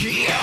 Yeah!